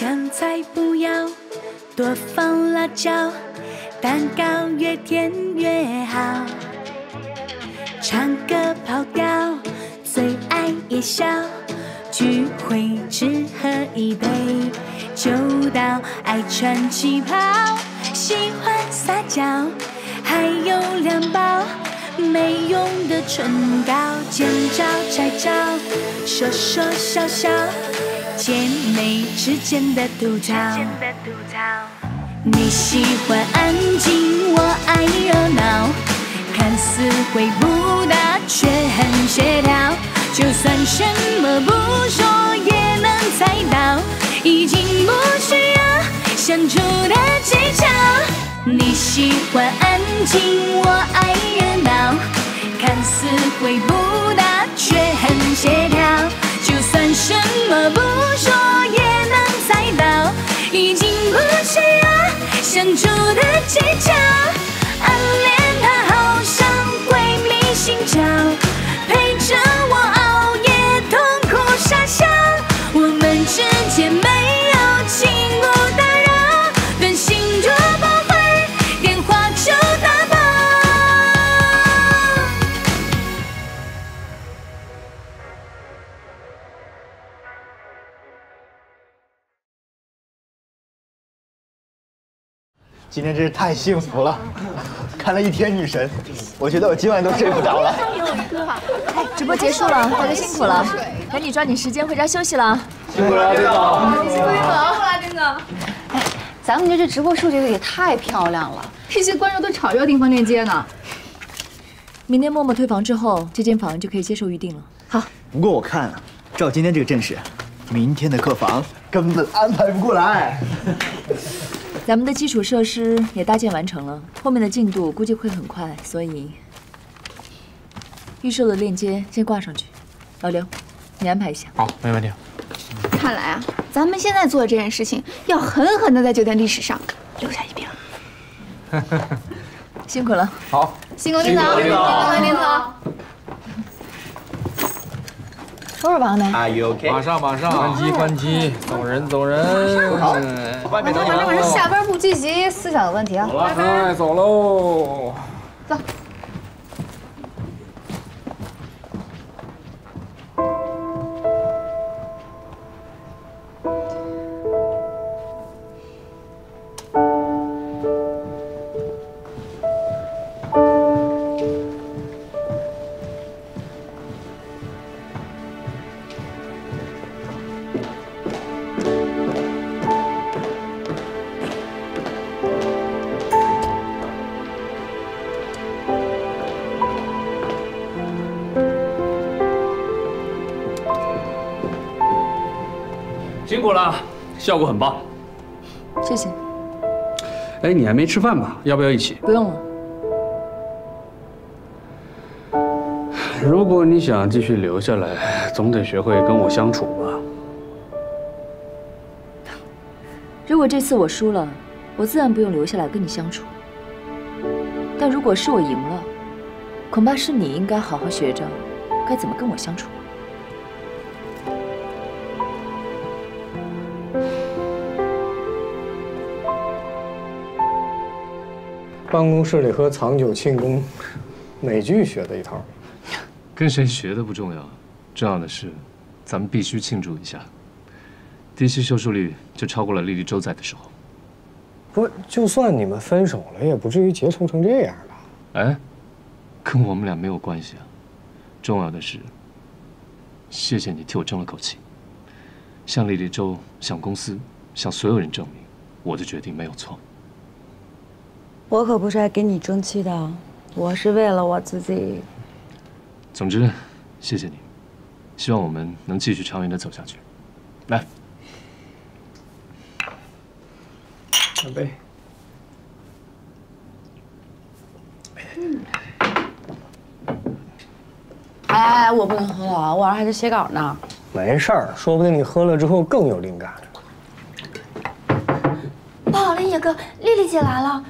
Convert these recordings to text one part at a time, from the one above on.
香菜不要多放辣椒，蛋糕越甜越好。唱歌跑调，最爱夜宵，聚会只喝一杯就到，爱穿旗袍，喜欢撒娇，还有两包没用的唇膏，见招拆招，说说笑笑，姐妹之间的吐槽。你喜欢安静，我爱热闹，看似会不大，却很协调。就算什么不说，也能猜到，已经不需要相处的技巧。你喜欢安静，我爱热闹，看似会不大，却很协调。什么不说，也能猜到，已经不需要相处的技巧。暗恋今天真是太幸福了，看了一天女神，我觉得我今晚都睡不着了。直播结束了，大家辛苦了，赶紧抓紧时间回家休息了。辛苦了，丁总。辛苦了，丁总。哎。咱们这这直播数据也太漂亮了，这些观众都吵着要订房链接呢。明天默默退房之后，这间房就可以接受预定了。好不过我看啊，照今天这个阵势，明天的客房根本安排不过来。咱们的基础设施也搭建完成了，后面的进度估计会很快，所以预售的链接先挂上去。老刘，你安排一下。好，没问题。看来啊，咱们现在做的这件事情，要狠狠的在酒店历史上留下一笔了。辛苦了。好，辛苦领导，辛苦领导。收拾完了没？Are you OK？马上马上，关机关机，走人走人。好，外面等你反正了。下班不积极，思想有问题啊。走了，哎，走喽。辛苦了，效果很棒。谢谢。哎，你还没吃饭吧？要不要一起？不用了。如果你想继续留下来，总得学会跟我相处吧。如果这次我输了，我自然不用留下来跟你相处。但如果是我赢了，恐怕是你应该好好学着该怎么跟我相处。办公室里喝藏酒庆功，美剧学的一套。跟谁学的不重要，重要的是，咱们必须庆祝一下。第一期收视率就超过了莉莉周在的时候。不，就算你们分手了，也不至于结仇成这样吧？哎，跟我们俩没有关系啊。重要的是，谢谢你替我争了口气，向莉莉周、向公司、向所有人证明，我的决定没有错。我可不是来给你争气的，我是为了我自己。总之，谢谢你，希望我们能继续长远的走下去。来，干杯！哎，我不能喝了，我晚上还得写稿呢。没事儿，说不定你喝了之后更有灵感。不好了，野哥，丽丽姐来了。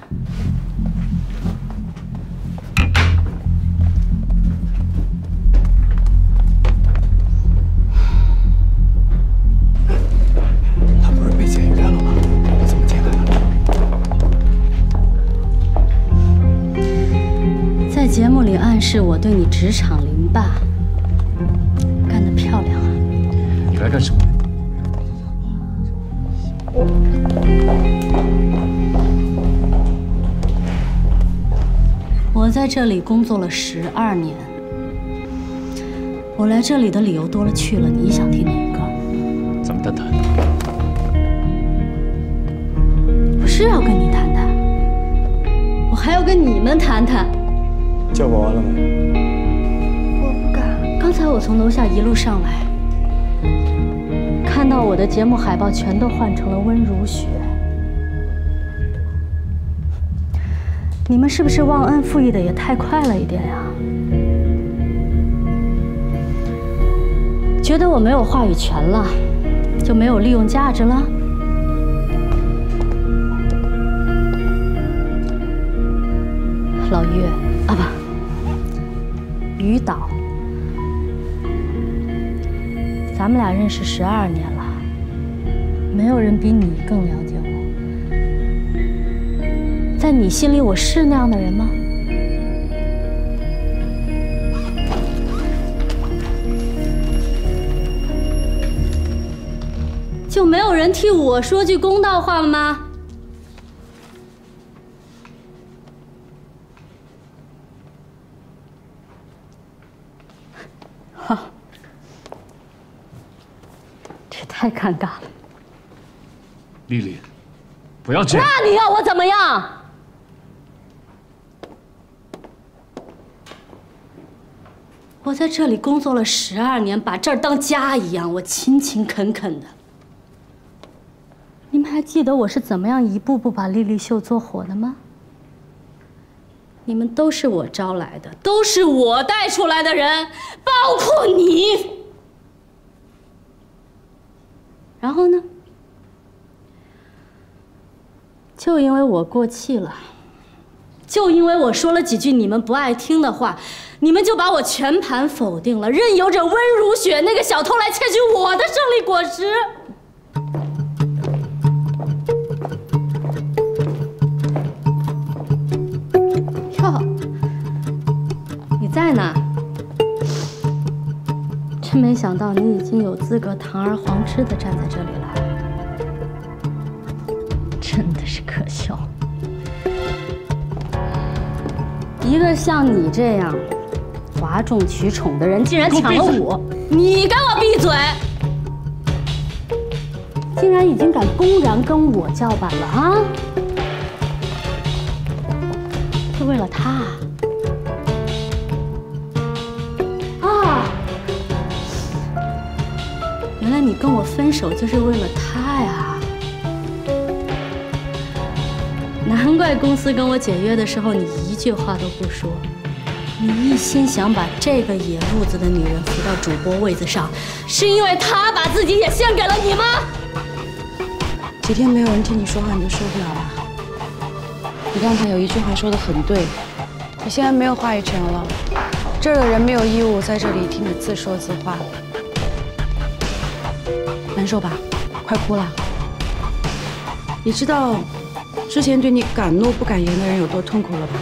是我对你职场凌霸，干得漂亮啊！你来干什么？我在这里工作了十二年，我来这里的理由多了去了，你想听哪一个？咱们谈谈。不是要跟你谈谈，我还要跟你们谈谈。叫保安了吗？我不敢。刚才我从楼下一路上来，看到我的节目海报全都换成了温如雪。你们是不是忘恩负义的也太快了一点呀？觉得我没有话语权了，就没有利用价值了？老岳啊不，于导，咱们俩认识十二年了，没有人比你更了解我。在你心里，我是那样的人吗？就没有人替我说句公道话吗？好，这太尴尬了。丽丽，不要这样。那你要我怎么样？我在这里工作了十二年，把这儿当家一样，我勤勤恳恳的。你们还记得我是怎么样一步步把丽丽秀做火的吗？你们都是我招来的，都是我带出来的人，包括你。然后呢？就因为我过气了，就因为我说了几句你们不爱听的话。你们就把我全盘否定了，任由着温如雪那个小偷来窃取我的胜利果实。没想到你已经有资格堂而皇之的站在这里了，真的是可笑。一个像你这样。哗众取宠的人竟然抢了我！你给我闭嘴！竟然已经敢公然跟我叫板了啊！是为了他啊！分手就是为了他呀！难怪公司跟我解约的时候，你一句话都不说。你一心想把这个野路子的女人扶到主播位子上，是因为她把自己也献给了你吗？几天没有人听你说话，你就受不了了？你刚才有一句话说的很对，你现在没有话语权了，这儿的人没有义务在这里听你自说自话，难受吧？快哭了！你知道之前对你敢怒不敢言的人有多痛苦了吧？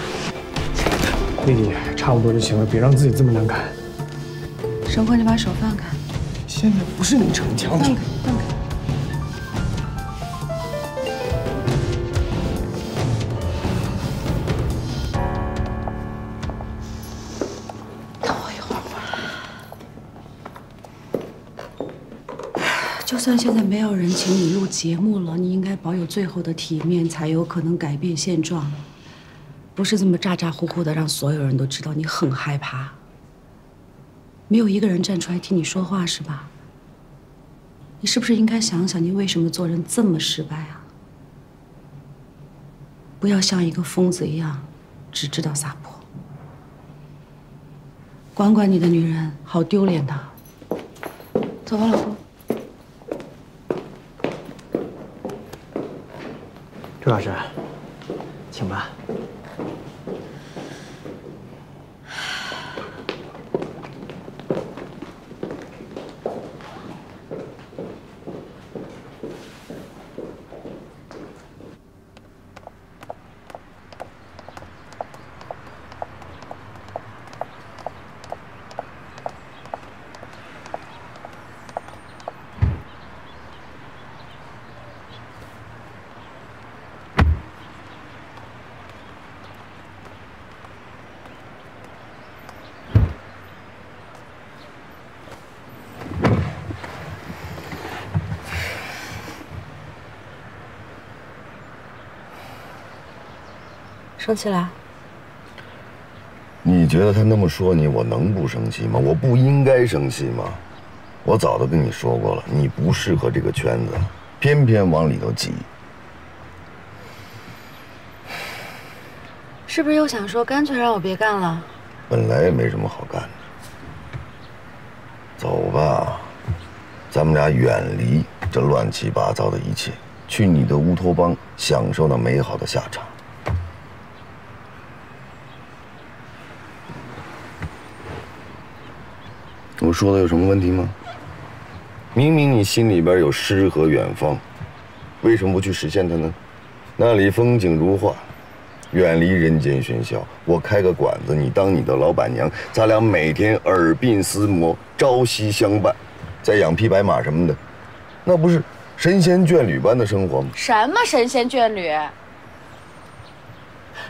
丽丽，差不多就行了，别让自己这么难堪。沈坤，你把手放开。现在不是你逞强的。算现在没有人请你录节目了，你应该保有最后的体面，才有可能改变现状。不是这么咋咋呼呼的，让所有人都知道你很害怕。没有一个人站出来替你说话，是吧？你是不是应该想想，你为什么做人这么失败啊？不要像一个疯子一样，只知道撒泼。管管你的女人，好丢脸的。走吧，老公。朱老师，请吧。生气了？你觉得他那么说你，我能不生气吗？我不应该生气吗？我早都跟你说过了，你不适合这个圈子，偏偏往里头挤。是不是又想说干脆让我别干了？本来也没什么好干的。走吧，咱们俩远离这乱七八糟的一切，去你的乌托邦享受那美好的下场。说的有什么问题吗？明明你心里边有诗和远方，为什么不去实现它呢？那里风景如画，远离人间喧嚣。我开个馆子，你当你的老板娘，咱俩每天耳鬓厮磨，朝夕相伴，再养匹白马什么的，那不是神仙眷侣般的生活吗？什么神仙眷侣？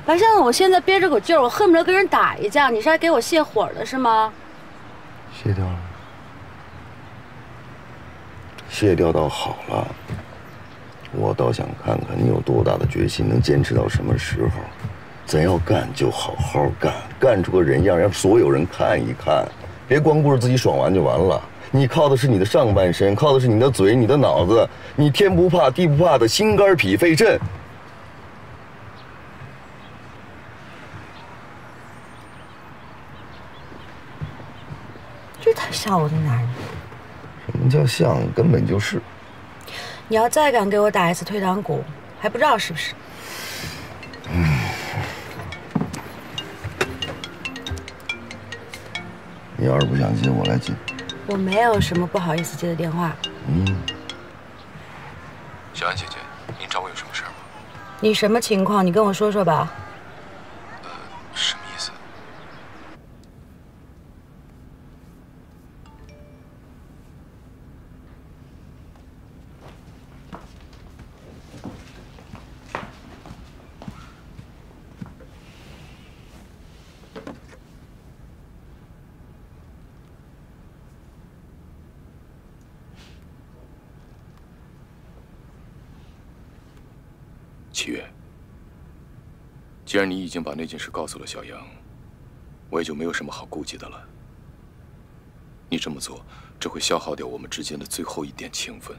白先生，我现在憋着股劲儿，我恨不得跟人打一架。你是来给我泄火的是吗？卸掉了，卸掉倒好了。我倒想看看你有多大的决心，能坚持到什么时候。咱要干就好好干，干出个人样，让所有人看一看，别光顾着自己爽完就完了。你靠的是你的上半身，靠的是你的嘴、你的脑子，你天不怕地不怕的心肝脾肺肾。像我的男人。什么叫像？根本就是。你要再敢给我打一次退堂鼓，还不知道是不是？你要是不想接，我来接。我没有什么不好意思接的电话。嗯，小安姐姐，您找我有什么事吗？你什么情况？你跟我说说吧。什么意思？七月，既然你已经把那件事告诉了小杨，我也就没有什么好顾忌的了。你这么做，只会消耗掉我们之间的最后一点情分。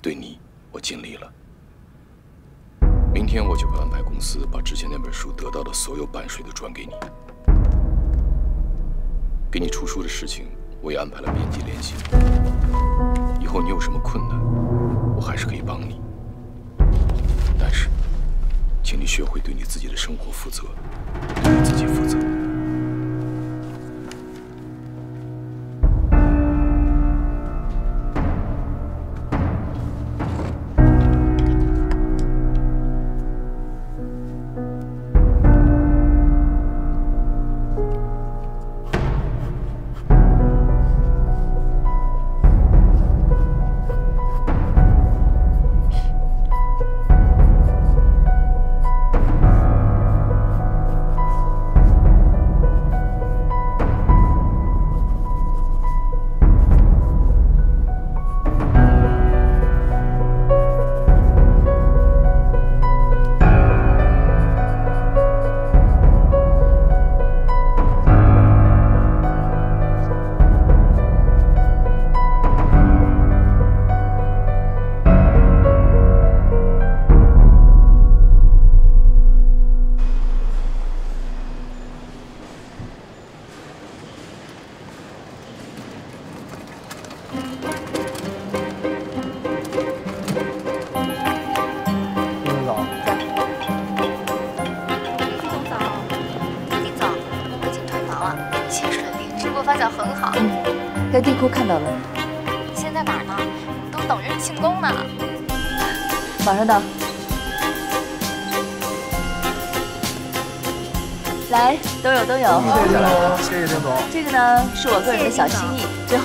对你，我尽力了。明天我就会安排公司把之前那本书得到的所有版税都转给你。给你出书的事情，我也安排了编辑联系。以后你有什么困难，我还是可以帮你。请你学会对你自己的生活负责，对你自己负责。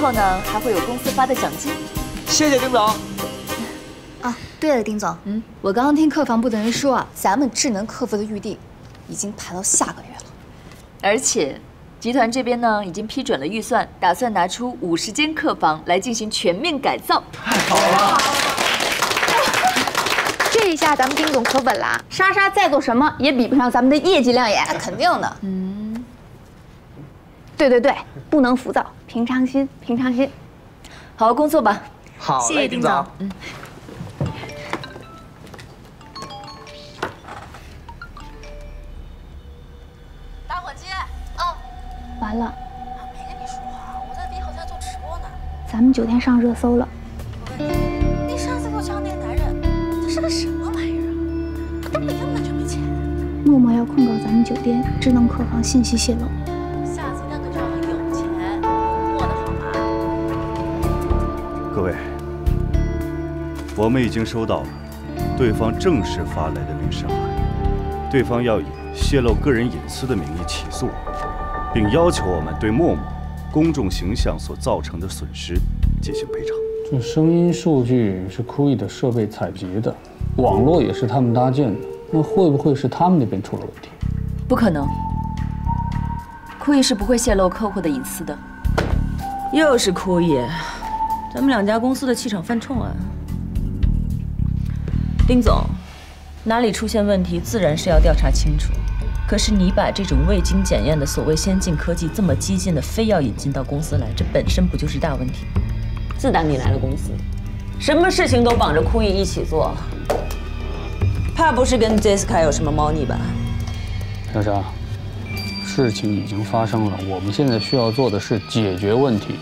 后呢还会有公司发的奖金。谢谢丁总。啊，对了，丁总，嗯，我刚刚听客房部的人说啊，咱们智能客服的预定已经排到下个月了。而且，集团这边呢已经批准了预算，打算拿出五十间客房来进行全面改造。太好了这一下咱们丁总可稳了，莎莎再做什么也比不上咱们的业绩亮眼。那肯定的。嗯，对对对，不能浮躁，平常心，平常心。好好工作吧。好谢谢丁总。嗯。打火机，哦，完了，没跟你说话，我在猕猴家做直播呢。咱们酒店上热搜了。你上次给我抢那个男人，他是个什么玩意儿啊？根本根本就没钱。默默要控告咱们酒店智能客房信息泄露。我们已经收到了对方正式发来的律师函，对方要以泄露个人隐私的名义起诉我，并要求我们对陌陌公众形象所造成的损失进行赔偿。这声音数据是酷艺的设备采集的，网络也是他们搭建的，那会不会是他们那边出了问题？不可能，酷艺是不会泄露客户的隐私的。又是酷艺，咱们两家公司的气场犯冲啊！丁总，哪里出现问题，自然是要调查清楚。可是你把这种未经检验的所谓先进科技这么激进的，非要引进到公司来，这本身不就是大问题？自打你来了公司，什么事情都绑着酷艺一起做，怕不是跟 Jessica 有什么猫腻吧？莎莎，事情已经发生了，我们现在需要做的是解决问题，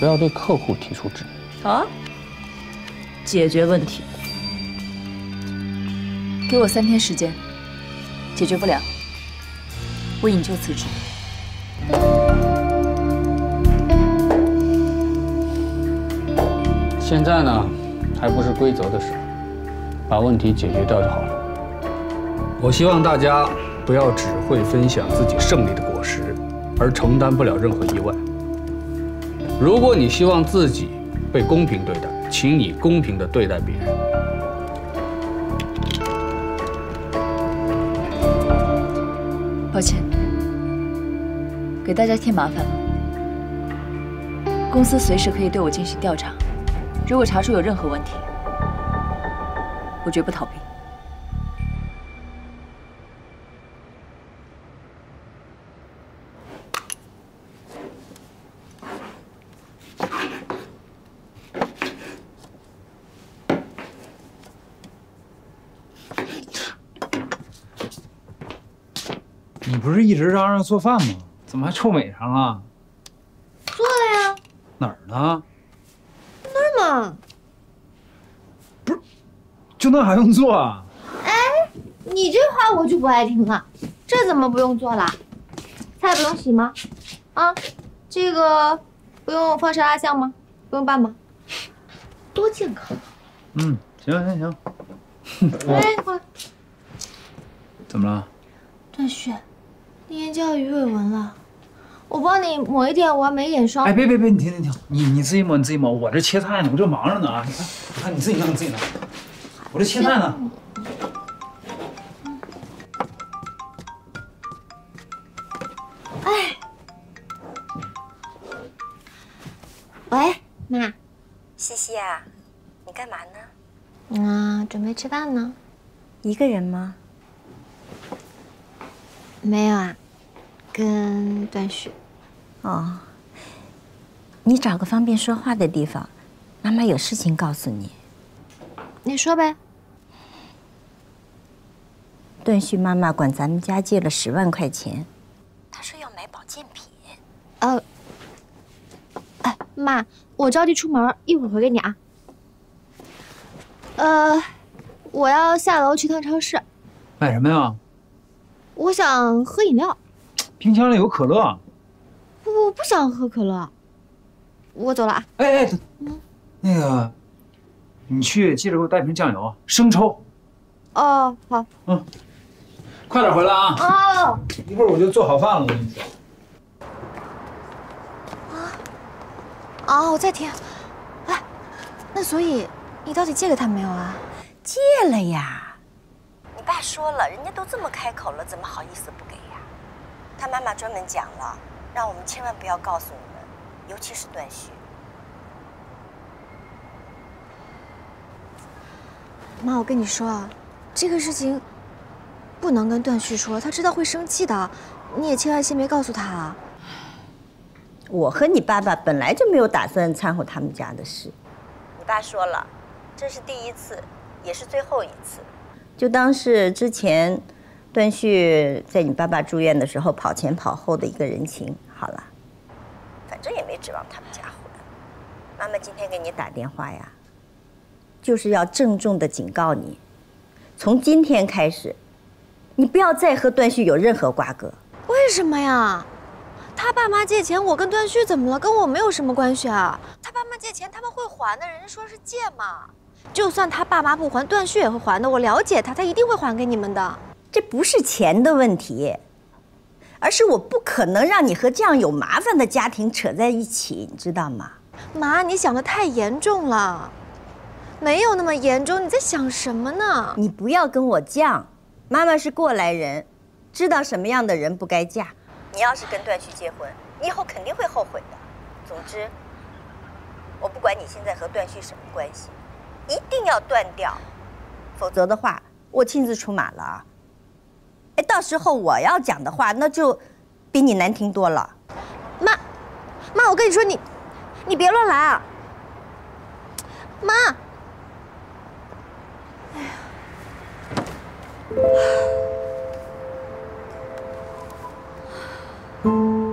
不要对客户提出质疑。好啊，解决问题。给我三天时间，解决不了，我引咎辞职。现在呢，还不是规则的事，把问题解决掉就好了。我希望大家不要只会分享自己胜利的果实，而承担不了任何意外。如果你希望自己被公平对待，请你公平地对待别人。抱歉，给大家添麻烦了。公司随时可以对我进行调查，如果查出有任何问题，我绝不逃避。你不是一直嚷嚷做饭吗？怎么还臭美上了？做了呀，哪儿呢？那儿嘛。就那还用做啊？哎，你这话我就不爱听了。这怎么不用做了？菜不用洗吗？啊，这个不用放沙拉酱吗？不用拌吗？多健康！嗯，行行行。哎，快！怎么了？段旭，你眼角有鱼尾纹了，我帮你抹一点完美眼霜。哎，别别别，你停停停，你你自己抹你自己抹，我这切菜呢，我这忙着呢啊！你看，你看你自己弄你自己弄，我这切菜呢。哎，喂，妈，西西啊，你干嘛呢？啊，准备吃饭呢。一个人吗？没有啊，跟段旭。哦，你找个方便说话的地方，妈妈有事情告诉你。你说呗。段旭妈妈管咱们家借了十万块钱，她说要买保健品。呃，哎，妈，我着急出门，一会儿回给你啊。呃，我要下楼去趟超市，买什么呀？我想喝饮料。冰箱里有可乐。不，我不想喝可乐。我走了啊。哎哎，那个，你去记着给我带瓶酱油，生抽。哦，好。嗯，快点回来啊！哦。一会儿我就做好饭了，我跟你说。啊，我在听。哎，那所以你到底借给他没有啊？借了呀。你爸说了，人家都这么开口了，怎么好意思不给呀？他妈妈专门讲了，让我们千万不要告诉你们，尤其是段旭。妈，我跟你说啊，这个事情不能跟段旭说，他知道会生气的。你也千万先别告诉他啊。我和你爸爸本来就没有打算掺和他们家的事。你爸说了，这是第一次，也是最后一次，就当是之前段旭在你爸爸住院的时候跑前跑后的一个人情。好了，反正也没指望他们家还。妈妈今天给你打电话呀，就是要郑重的警告你，从今天开始，你不要再和段旭有任何瓜葛。为什么呀？他爸妈借钱，我跟段旭怎么了？跟我没有什么关系啊。他爸妈借钱，他们会还的，人家说是借嘛。就算他爸妈不还，段旭也会还的。我了解他，他一定会还给你们的。这不是钱的问题，而是我不可能让你和这样有麻烦的家庭扯在一起，你知道吗？妈，你想的太严重了，没有那么严重。你在想什么呢？你不要跟我犟，妈妈是过来人，知道什么样的人不该嫁。你要是跟段旭结婚，你以后肯定会后悔的。总之，我不管你现在和段旭什么关系，一定要断掉，否则的话，我亲自出马了啊！哎，到时候我要讲的话，那就比你难听多了。妈，妈，我跟你说，你你别乱来啊！妈，哎呀。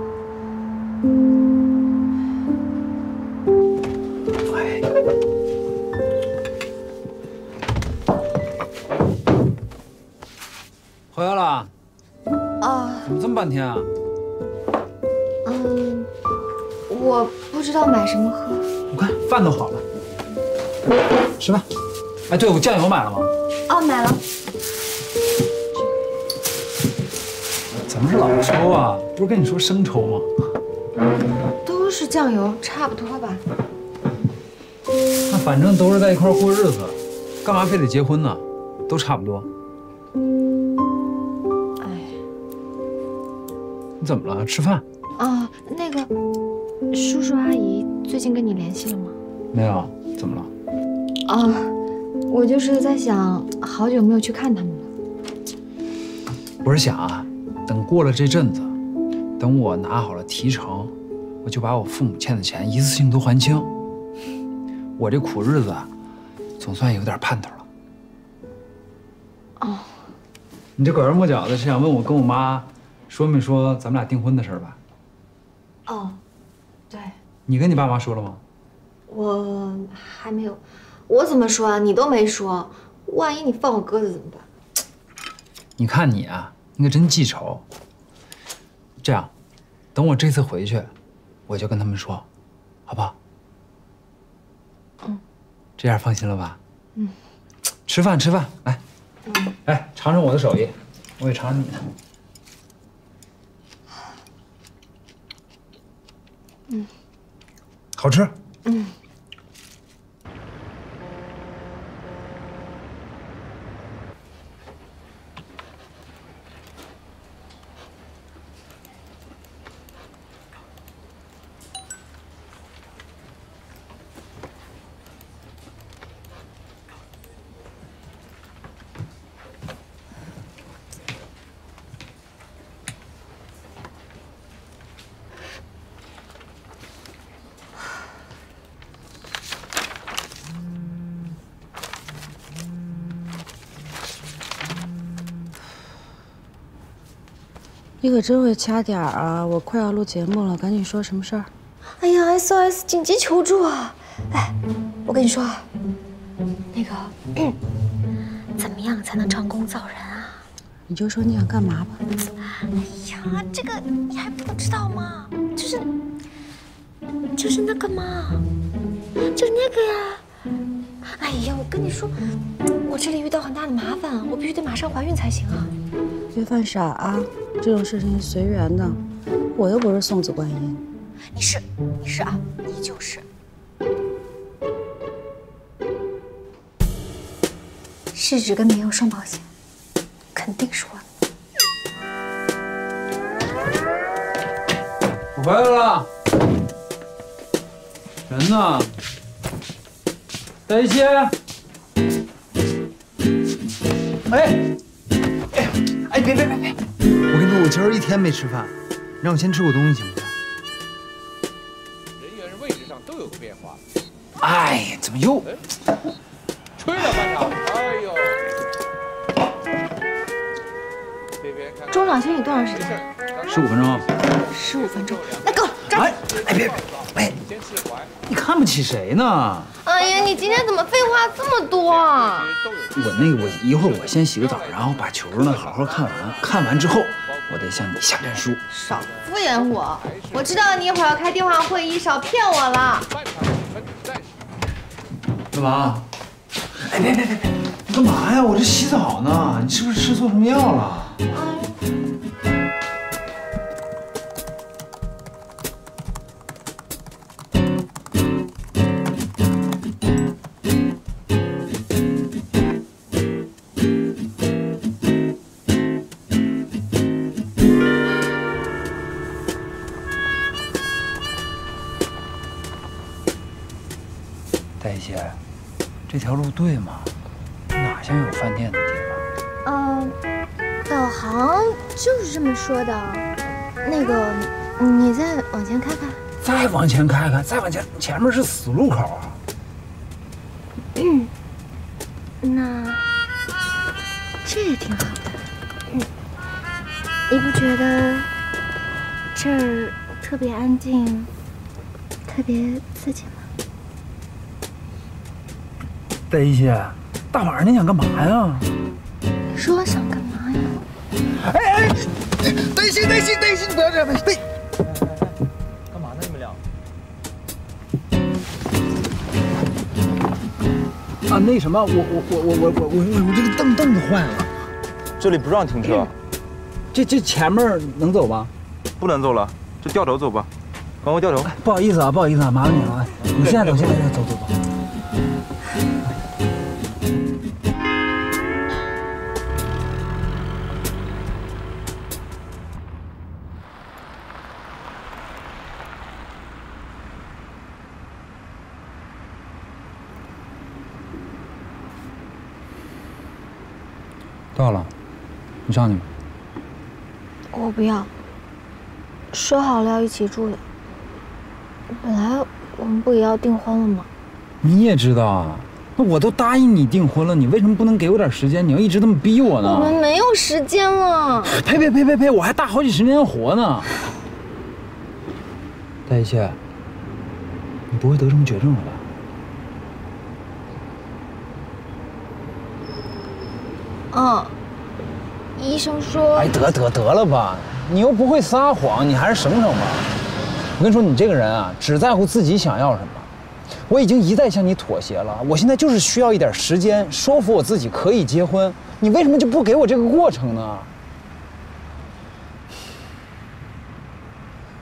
回来了？啊，怎么这么半天啊？嗯，我不知道买什么喝。我看饭都好了，吃饭。哎，对，我酱油买了吗？哦，买了。怎么是老抽啊？不是跟你说生抽吗？都是酱油，差不多吧。那反正都是在一块过日子，干嘛非得结婚呢？都差不多。你怎么了？吃饭？啊，那个叔叔阿姨最近跟你联系了吗？没有。怎么了？啊，我就是在想，好久没有去看他们了。我是想啊，等过了这阵子，等我拿好了提成，我就把我父母欠的钱一次性都还清。我这苦日子总算有点盼头了。哦，你这拐弯抹角的是想问我跟我妈说没说咱们俩订婚的事儿吧？哦，对，你跟你爸妈说了吗？我还没有。我怎么说啊？你都没说，万一你放我鸽子怎么办？你看你啊，你可真记仇。这样，等我这次回去，我就跟他们说，好不好？嗯，这样放心了吧？嗯，吃饭吃饭，来，嗯，来尝尝我的手艺，我也尝尝你的。嗯，好吃。嗯。你可真会掐点儿啊！我快要录节目了，赶紧说什么事儿？哎呀，SOS，紧急求助啊！哎，我跟你说，那个，怎么样才能成功造人啊？你就说你想干嘛吧。哎呀，这个你还不知道吗？就是，就是那个嘛，就是那个呀。哎呀，我跟你说，我这里遇到很大的麻烦，我必须得马上怀孕才行啊！别犯傻啊！这种事情随缘的，我又不是送子观音。你是，你是啊，你就是。是指跟棉有双保险，肯定是我。我回来了，人呢？戴一别别别别！我跟你说，我今儿一天没吃饭，让我先吃口东西行不行？人员位置上都有个变化。哎呀，怎么又？吹了班长，哎呦！这边看。中场休息多长时间？十五分钟。十五分钟，那够。哎哎别别，哎，你看不起谁呢？哎呀，你今天怎么废话这么多啊？我那个，我一会儿我先洗个澡，然后把球呢好好看完。看完之后，我再向你下战书。少敷衍我！我知道你一会儿要开电话会议，少骗我了。干嘛？哎别别别别！你干嘛呀？我这洗澡呢。你是不是吃错什么药了？戴路对吗？哪像有饭店的地方嗯，导航就是这么说的。那个，你再往前开开。再往前开开，再往前，前面是死路口啊！嗯，那这也挺好的。嗯，你不觉得这儿特别安静，特别刺激吗？戴一姐，大晚上你想干嘛呀？你说我想干嘛呀？哎哎，戴一姐，戴一姐，戴一姐，你不要这样，戴。干嘛呢？你们俩？啊，那什么，我我我我我我我我这个凳凳子坏了，这里不让停车。这这前面能走吗？不能走了，就掉头走吧。赶快掉头。不好意思啊，不好意思啊，麻烦你了。你现在走，现在走，走走你上去吧。我不要。说好了要一起住的。本来我们不也要订婚了吗？你也知道啊，那我都答应你订婚了，你为什么不能给我点时间？你要一直这么逼我呢？我们没有时间了。呸呸呸呸呸！我还大好几十年活呢。戴一切，你不会得什么绝症了吧？嗯，医生说。哎，得得得了吧，你又不会撒谎，你还是省省吧。我跟你说，你这个人啊，只在乎自己想要什么。我已经一再向你妥协了，我现在就是需要一点时间，说服我自己可以结婚。你为什么就不给我这个过程呢？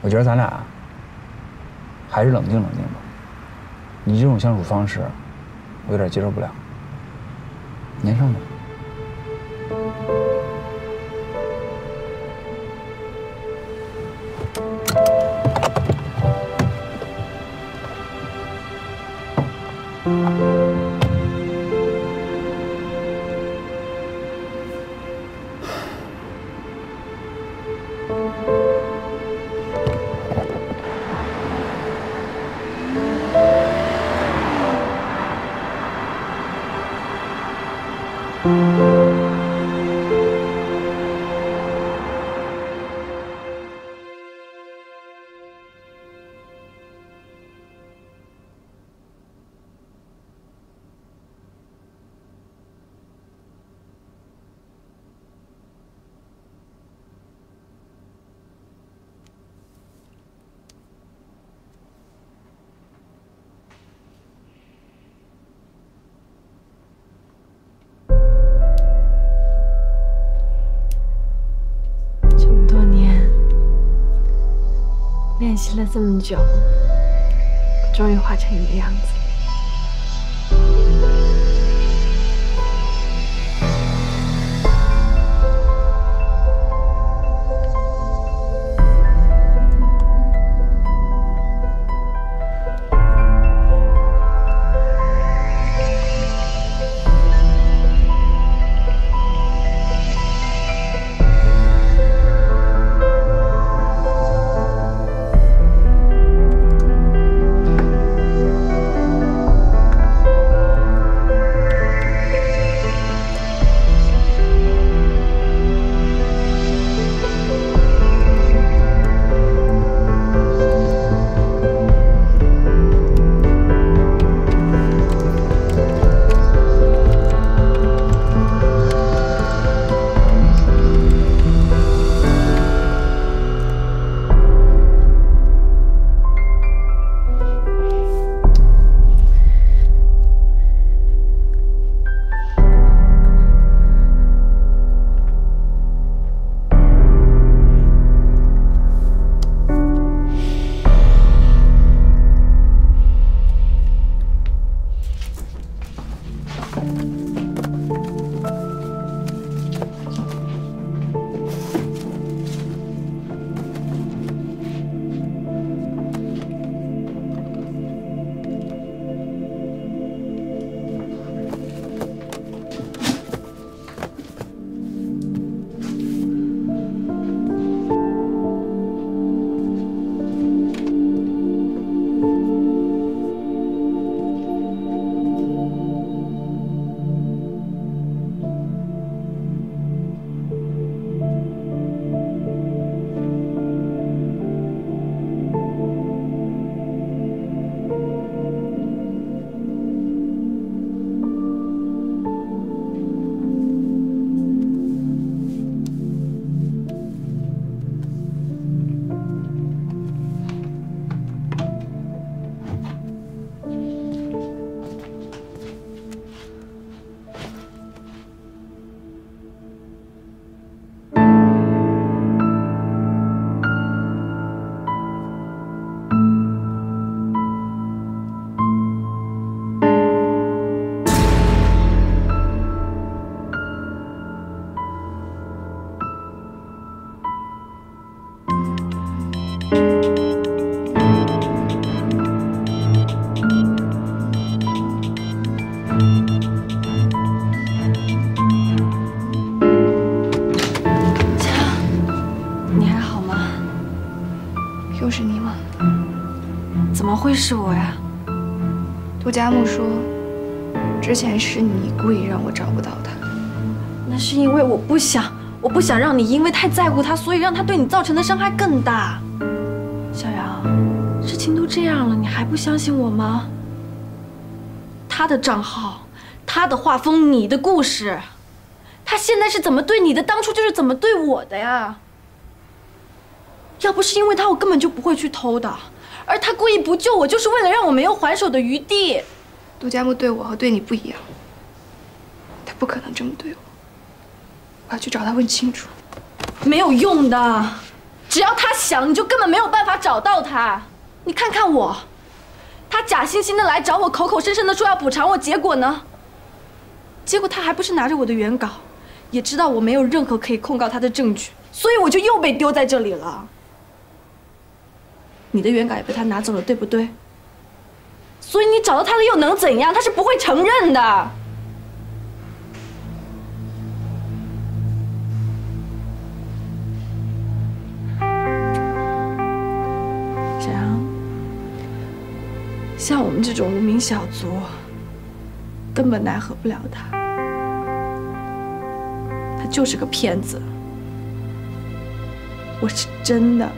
我觉得咱俩还是冷静冷静吧。你这种相处方式，我有点接受不了。您上吧。练习了这么久，终于画成你的样子。佳木说，之前是你故意让我找不到他。那是因为我不想，我不想让你因为太在乎他，所以让他对你造成的伤害更大。小杨，事情都这样了，你还不相信我吗？他的账号，他的画风，你的故事，他现在是怎么对你的，当初就是怎么对我的呀。要不是因为他，我根本就不会去偷的。而他故意不救我，就是为了让我没有还手的余地。杜佳木对我和对你不一样，他不可能这么对我。我要去找他问清楚。没有用的，只要他想，你就根本没有办法找到他。你看看我，他假惺惺的来找我，口口声声的说要补偿我，结果呢？结果他还不是拿着我的原稿，也知道我没有任何可以控告他的证据，所以我就又被丢在这里了。你的原稿也被他拿走了，对不对？所以你找到他了又能怎样？他是不会承认的。沈阳，像我们这种无名小卒，根本奈何不了他。他就是个骗子。我是真的。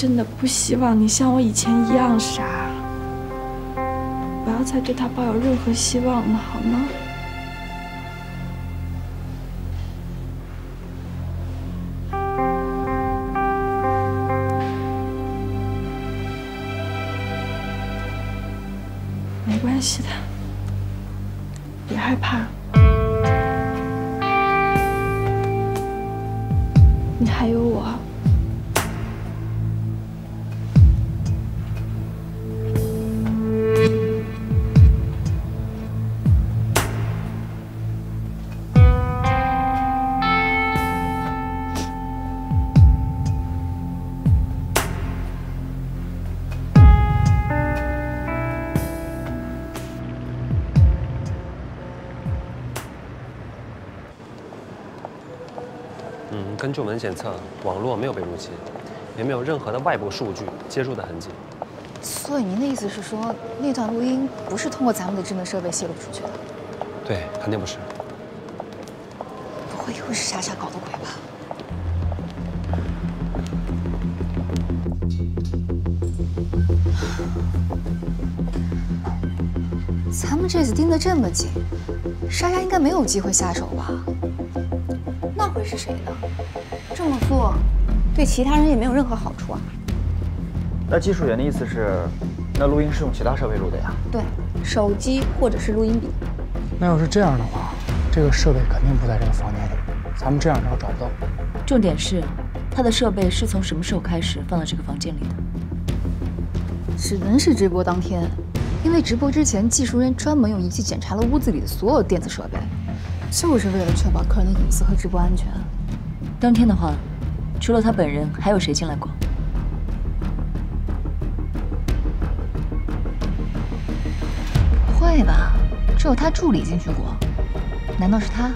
真的不希望你像我以前一样傻，不要再对他抱有任何希望了，好吗？没关系的，别害怕，根据我们的检测，网络没有被入侵，也没有任何的外部数据接入的痕迹。所以您的意思是说，那段录音不是通过咱们的智能设备泄露出去的？对，肯定不是。不会又是莎莎搞的鬼吧？咱们这次盯得这么紧，莎莎应该没有机会下手吧？是谁的？这么做，对其他人也没有任何好处啊。那技术员的意思是，那录音是用其他设备录的呀？对，手机或者是录音笔。那要是这样的话，这个设备肯定不在这个房间里，咱们这样找找不到。重点是，他的设备是从什么时候开始放到这个房间里的？只能是直播当天，因为直播之前，技术人员专门用仪器检查了屋子里的所有电子设备。就是为了确保客人的隐私和直播安全。当天的话，除了他本人，还有谁进来过？不会吧？只有他助理进去过。难道是他？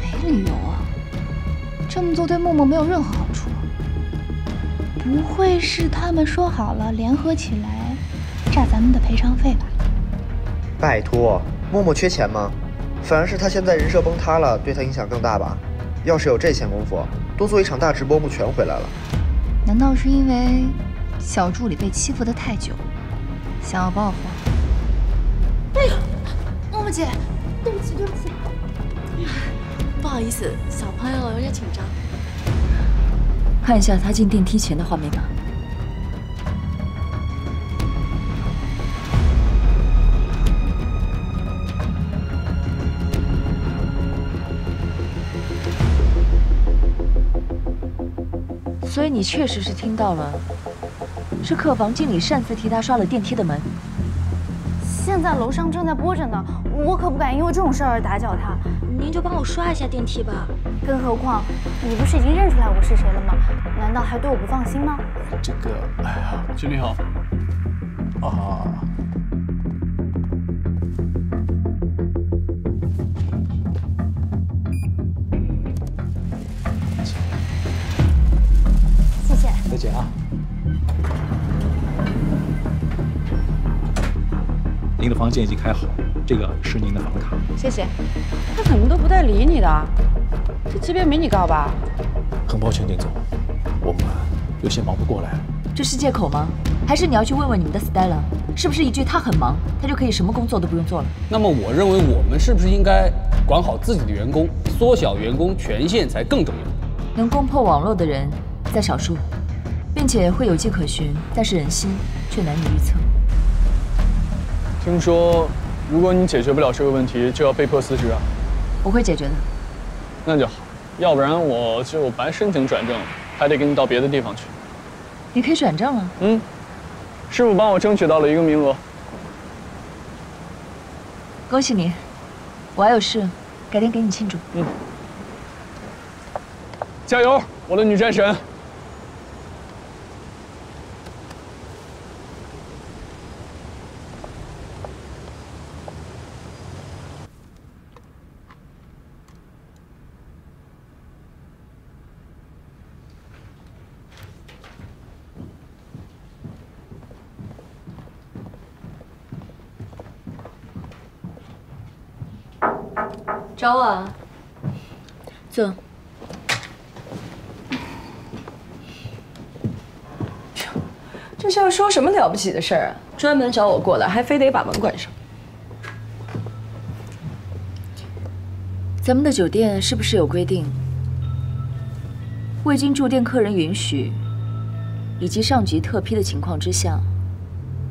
没理由啊！这么做对默默没有任何好处。不会是他们说好了联合起来诈咱们的赔偿费吧？拜托，默默缺钱吗？反而是他现在人设崩塌了，对他影响更大吧？要是有这闲工夫，多做一场大直播不全回来了？难道是因为小助理被欺负的太久，想要报复？哎，默默姐，对不起，对不起，不好意思，小朋友有点紧张。看一下他进电梯前的画面吧。所以你确实是听到了，是客房经理擅自替他刷了电梯的门。现在楼上正在播着呢，我可不敢因为这种事儿打搅他。您就帮我刷一下电梯吧。更何况，你不是已经认出来我是谁了吗？难道还对我不放心吗？这个，哎呀，经理好。啊！房间已经开好，这个是您的房卡。谢谢。他怎么都不带理你的？这级别没你高吧？很抱歉，丁总，我们有些忙不过来。这是借口吗？还是你要去问问你们的 Stella，是不是一句他很忙，他就可以什么工作都不用做了？那么我认为我们是不是应该管好自己的员工，缩小员工权限才更重要？能攻破网络的人在少数，并且会有迹可循，但是人心却难以预测。听说，如果你解决不了这个问题，就要被迫辞职啊？我会解决的。那就好，要不然我就白申请转正，还得给你到别的地方去。你可以转正了。嗯，师傅帮我争取到了一个名额。恭喜你，我还有事，改天给你庆祝。嗯，加油，我的女战神！找我啊？坐。这是要说什么了不起的事儿啊？专门找我过来，还非得把门关上。咱们的酒店是不是有规定，未经住店客人允许，以及上级特批的情况之下，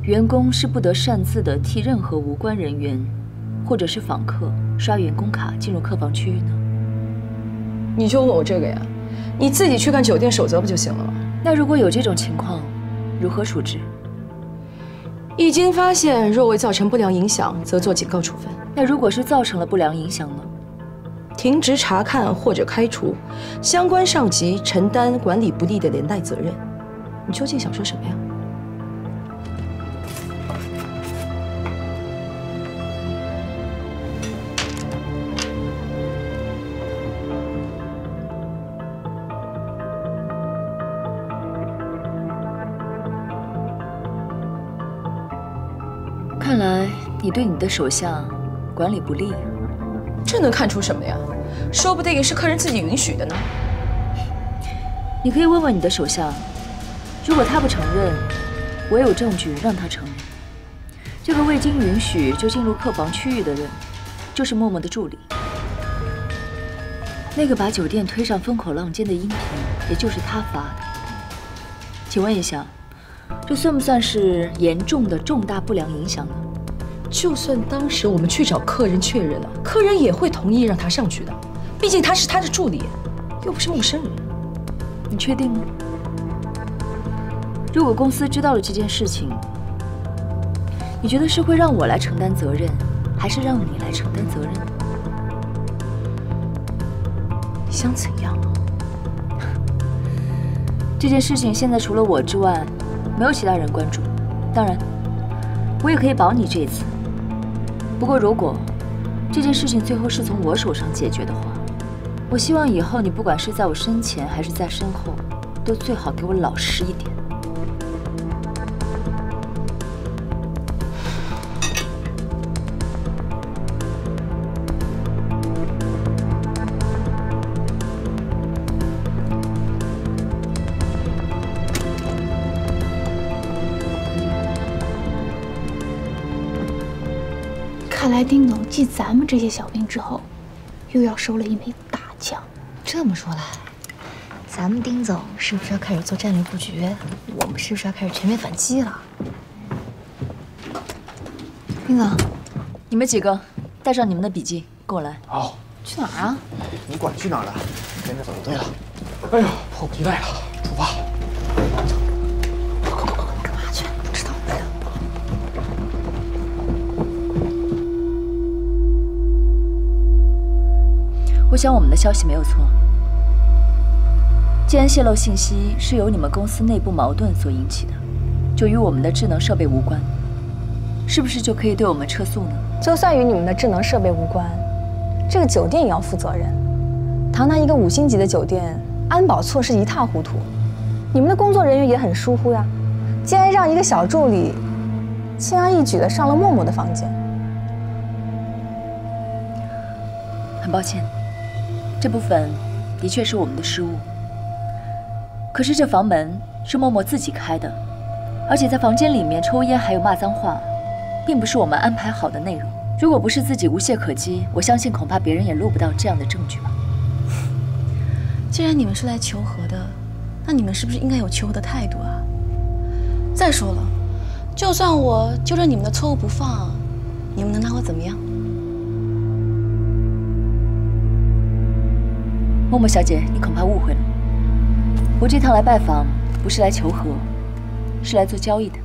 员工是不得擅自的替任何无关人员或者是访客刷员工卡进入客房区域呢？你就问我这个呀？你自己去看酒店守则不就行了吗？那如果有这种情况，如何处置？一经发现，若未造成不良影响，则做警告处分。那如果是造成了不良影响呢？停职查看或者开除，相关上级承担管理不力的连带责任。你究竟想说什么呀？对你的手下管理不力啊。这能看出什么呀？说不定是客人自己允许的呢。你可以问问你的手下，如果他不承认，我有证据让他承认。这个未经允许就进入客房区域的人，就是默默的助理。那个把酒店推上风口浪尖的音频，也就是他发的。请问一下，这算不算是严重的重大不良影响呢？就算当时我们去找客人确认了，客人也会同意让他上去的。毕竟他是他的助理，又不是陌生人。你确定吗？如果公司知道了这件事情，你觉得是会让我来承担责任，还是让你来承担责任？你想怎样？这件事情现在除了我之外，没有其他人关注。当然，我也可以保你这一次。不过，如果这件事情最后是从我手上解决的话，我希望以后你不管是在我身前还是在身后，都最好给我老实一点。丁总继咱们这些小兵之后，又要收了一枚大将。这么说来，咱们丁总是不是要开始做战略布局？我们是不是要开始全面反击了？丁总，你们几个带上你们的笔记，跟我来。好，去哪儿啊？你管去哪儿了？跟着走就对了。哎呦，迫不及待了，我想我们的消息没有错。既然泄露信息是由你们公司内部矛盾所引起的，就与我们的智能设备无关，是不是就可以对我们撤诉呢？就算与你们的智能设备无关，这个酒店也要负责任。堂堂一个五星级的酒店，安保措施一塌糊涂，你们的工作人员也很疏忽呀。竟然让一个小助理轻而易举的上了默默的房间。很抱歉，这部分的确是我们的失误。可是这房门是默默自己开的，而且在房间里面抽烟还有骂脏话，并不是我们安排好的内容。如果不是自己无懈可击，我相信恐怕别人也录不到这样的证据吧。既然你们是来求和的，那你们是不是应该有求和的态度啊？再说了，就算我揪着你们的错误不放，你们能拿我怎么样？默默小姐，你恐怕误会了。我这趟来拜访，不是来求和，是来做交易的。